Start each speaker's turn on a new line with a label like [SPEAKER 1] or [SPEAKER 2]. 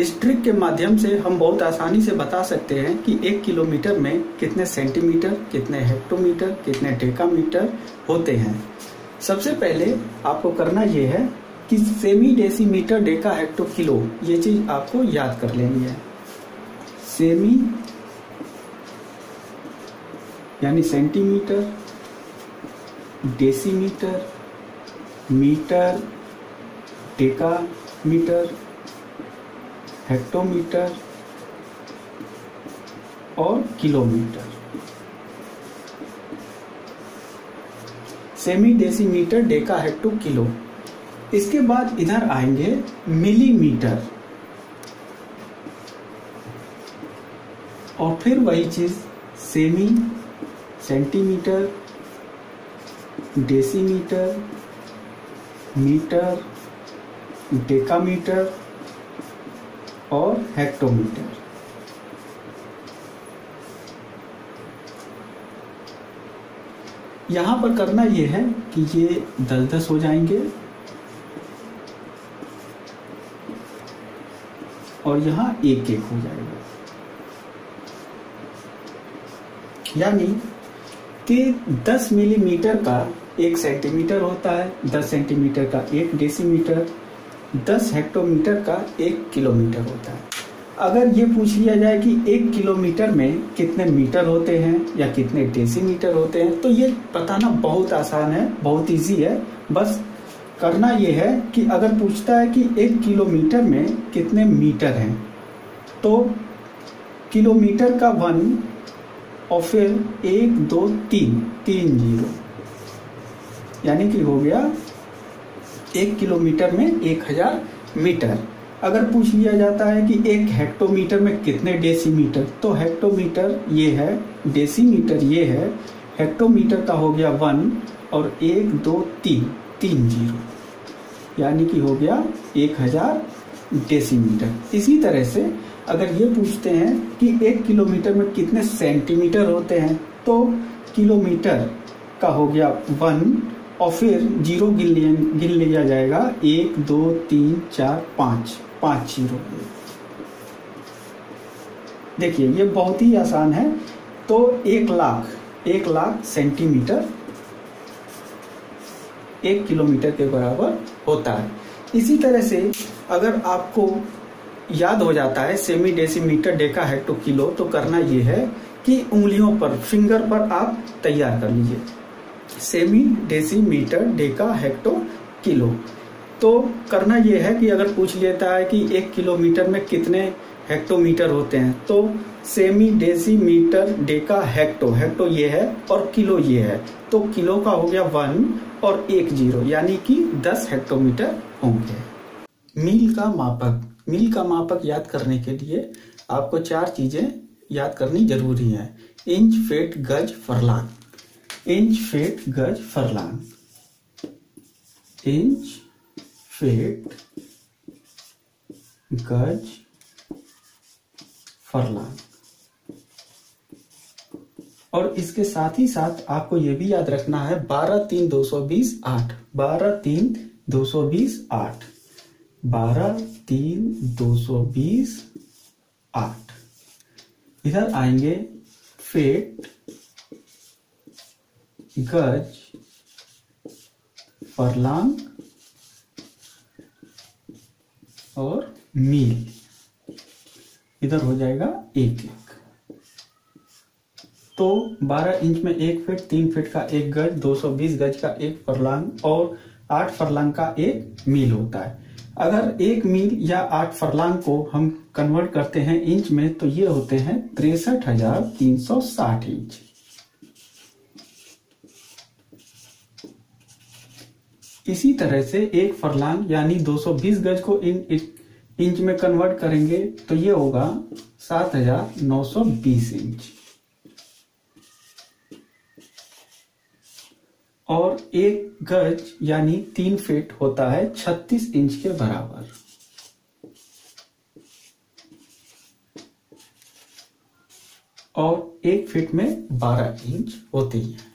[SPEAKER 1] इस ट्रिक के माध्यम से हम बहुत आसानी से बता सकते हैं कि एक किलोमीटर में कितने सेंटीमीटर, कितने हेक्टोमीटर, कितने डेकामीटर होते हैं। सबसे पहले आपको करना यह है कि semi decimetre deca hecto kilo, ये चीज़ आपको याद कर लेनी है। सेमी, यानी centimetre, decimetre, metre deca metre hectometre और kilometre. Semi decimetre deca hecto kilo. इसके बाद इधर आएँगे मिलीमीटर। और फिर वही चीज़, सेमी, सेंटीमीटर, डेसीमीटर, मीटर, डेकामीटर और हेक्टोमीटर यहाँ पर करना यह है कि ये दस दस हो जाएँगे और यहाँ एक एक हो जाएगा। यानी कि 10 मिलीमीटर का एक सेंटीमीटर होता है 10 सेंटीमीटर का एक डेसीमीटर दस हेक्टोमीटर का एक किलोमीटर होता है। अगर ये पूछ लिया जाए कि एक किलोमीटर में कितने मीटर होते हैं या कितने डेसीमीटर होते हैं तो ये बताना बहुत आसान है, बहुत इजी है। बस करना ये है कि अगर पूछता है कि एक किलोमीटर में कितने मीटर हैं तो किलोमीटर का वन और फिर एक, दो, तीन तीन ज़ीरो। यानी कि हो गया एक किलोमीटर में एक हज़ार मीटर। अगर पूछ लिया जाता है कि एक हेक्टोमीटर में कितने डेसीमीटर तो हेक्टोमीटर ये है, डेसीमीटर ये है, हेक्टोमीटर का हो गया वन और एक, दो, तीन तीन ज़ीरो। यानी कि हो गया एक हज़ार डेसीमीटर। इसी तरह से अगर ये पूछते हैं कि एक किलोमीटर में कितने सेंटीमीटर होते हैं तो किलोमीटर का हो गया वन और फिर ज़ीरो गिन लिया गिन लिया जाएगा। एक, दो, तीन, चार, पाँच। पाँच ज़ीरो। देखिए, ये बहुत ही आसान है। तो एक लाख एक लाख सेंटीमीटर, एक किलोमीटर के बराबर होता है। इसी तरह से अगर आपको याद हो जाता है सेमी डेसीमीटर डेका हेक्टो किलो तो करना यह है कि उंगलियों पर, फिंगर पर आप तैयार कर लीजिए। Semi decimetre deca hecto kilo तो करना यह है कि अगर पूछ लेता है कि एक किलोमीटर में कितने हेक्टोमीटर होते हैं तो semi decimetre deca hecto hecto ये है और किलो ये है। तो किलो का हो गया वन और एक ज़ीरो, यानी कि दस हेक्टोमीटर होंगे। मील का मापक, मील का मापक याद करने के लिए आपको चार चीज़ें याद करनी ज़रूरी है। इंच, फीट, गज, फरलांग। इंच फीट गज फरलांग इंच फीट गज फरलांग और इसके साथ ही साथ आपको यह भी याद रखना है, बारह तीन दो सौ बीस आठ। बारह तीन दो सौ बीस आठ। बारह तीन दो सौ बीस आठ। इधर आएँगे फेट गज फरलांग और मील। इधर हो जाएगा एक एक। तो 12 इंच में एक फीट, तीन फीट का एक गज 220 गज का एक फरलांग और आठ फरलांग का एक मील होता है। अगर एक मील या आठ फरलांग को हम कन्वर्ट करते हैं इंच में तो ये होते हैं तिरसठ हज़ार तीन सौ साठ इंच। इसी तरह से एक फरलांग, यानी 220 गज को इन इंच में कन्वर्ट करेंगे तो ये होगा 7920 इंच। और एक गज, यानी तीन फीट होता है 36 इंच के बराबर। और एक फीट में 12 इंच होती है।